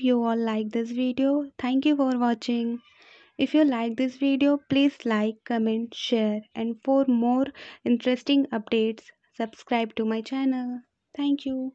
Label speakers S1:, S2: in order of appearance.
S1: Hope you all like this video. Thank you for watching. If you like this video, please like, comment, share and for more interesting updates, subscribe to my channel. Thank you.